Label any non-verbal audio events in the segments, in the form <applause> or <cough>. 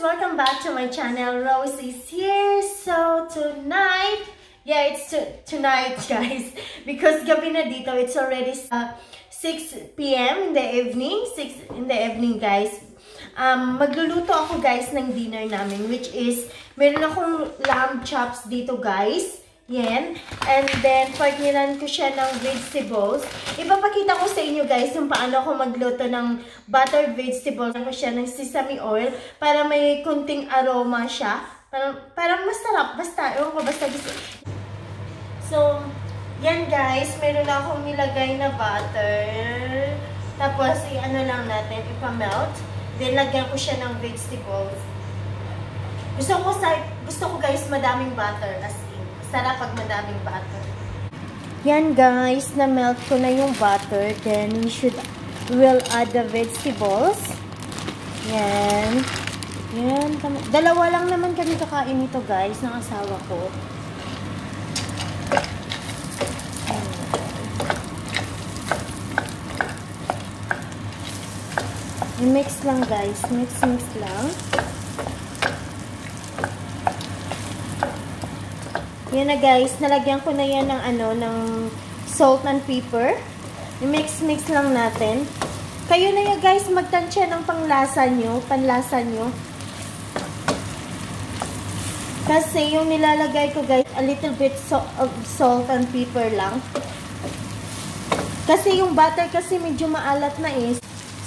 Welcome back to my channel. Rose is here. So, tonight, yeah, it's tonight, <laughs> guys. Because gabi na dito, it's already uh, 6 p.m. in the evening. 6 in the evening, guys. Um, magluluto ako, guys, ng dinner namin. Which is, meron akong lamb chops dito, guys. Yan. And then, partneran ko siya ng vegetables. Ipapakita ko sa inyo guys yung paano ako magluto ng buttered vegetables. ko siya ng sesame oil para may kunting aroma siya. Parang, parang masarap. Basta, ewan ko, basta gusto. So, yan guys. Meron akong nilagay na butter. Tapos, i-ano lang natin, ipamelt. Then, lagyan ko siya ng vegetables. Gusto ko, sa, gusto ko guys, madaming butter. As Sarap pag madaming butter. Yan guys, na-melt ko na yung butter. Then, we should, will add the vegetables. Yan. Yan. Dalawa lang naman kami kakain nito guys, ng asawa ko. I-mix lang guys. Mix-mix lang. Yan na guys, nalagyan ko na yan ng ano, ng salt and pepper. I-mix-mix lang natin. Kayo na yan guys, magtansya ng panglasa nyo, panlasa nyo. Kasi yung nilalagay ko guys, a little bit of salt and pepper lang. Kasi yung butter kasi medyo maalat na eh.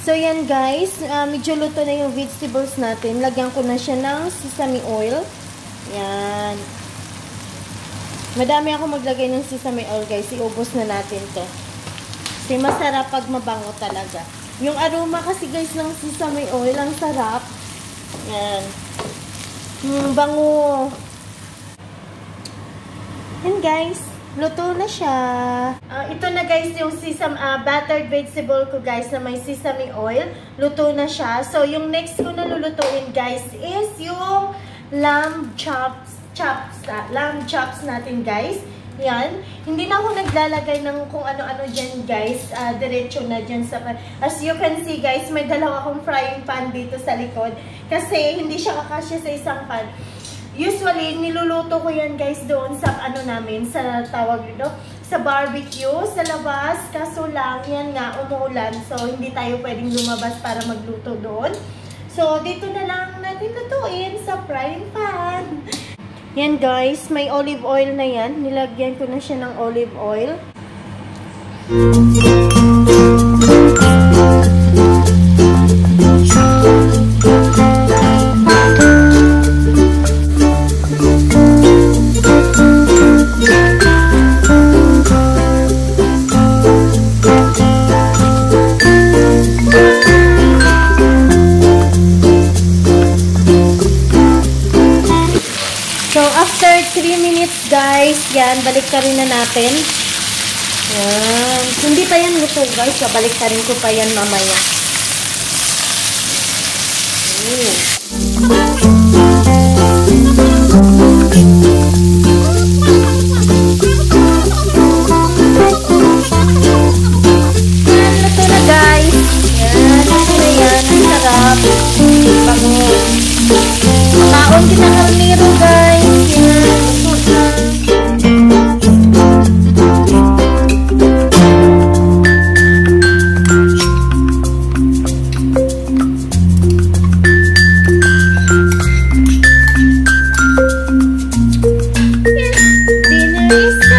So yan guys, uh, medyo luto na yung vegetables natin. Lagyan ko na siya ng sesame oil. Yan. Madami ako maglagay ng sesame oil guys. Iubos na natin to. Kasi masarap pag mabango talaga. Yung aroma kasi guys ng sesame oil, ang sarap. Yan. Hmm, bango. Yan guys. Luto na siya. Uh, ito na guys yung sesame, uh, battered vegetable ko guys na may sesame oil. Luto na siya. So yung next ko na lulutuin guys is yung lamb chops chops, uh, lamb chops natin guys. Yan. Hindi na ako naglalagay ng kung ano-ano dyan guys. Uh, diretso na dyan sa. As you can see guys, may dalawa akong frying pan dito sa likod. Kasi hindi siya kakasya sa isang pan. Usually, niluluto ko yan guys doon sa ano namin, sa tawag dito, sa barbecue, sa labas. Kaso lang, yan nga, umuulan. So, hindi tayo pwedeng lumabas para magluto doon. So, dito na lang natin lutuin sa frying pan. Yan guys, may olive oil na yan. Nilagyan ko na siya ng olive oil. Guys. Yan, balik ka rin na natin. Yan. Hindi pa yan luto guys. Babalik ka rin ko pa yan mamaya. Ooh. feliz.